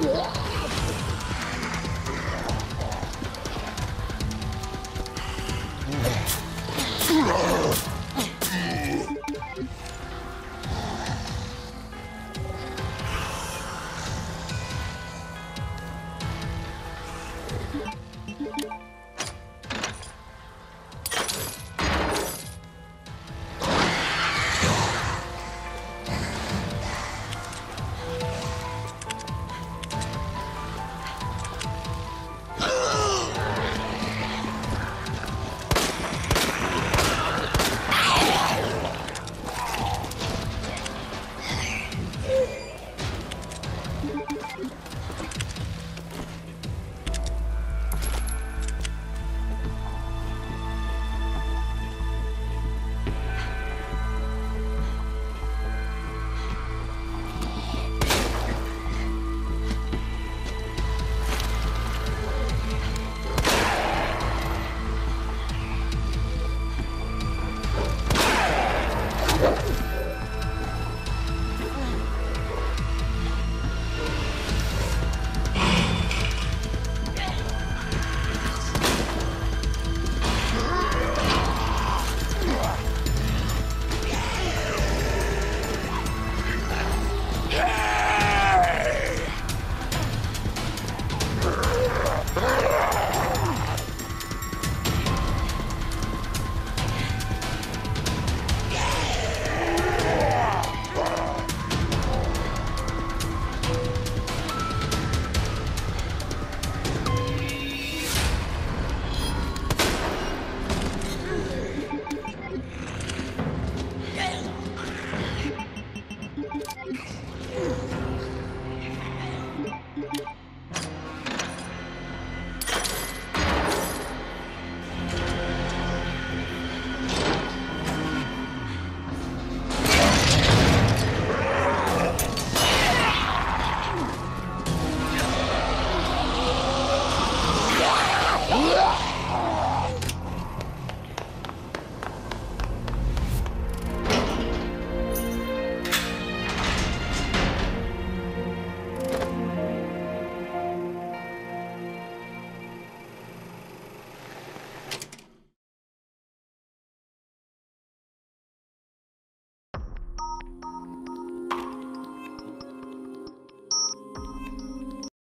Yeah. Oh!